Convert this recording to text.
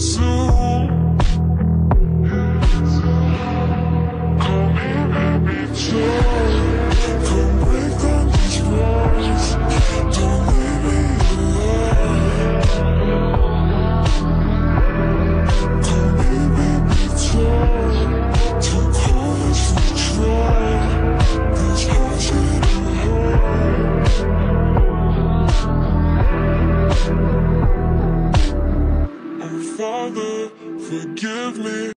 soon. Father, forgive me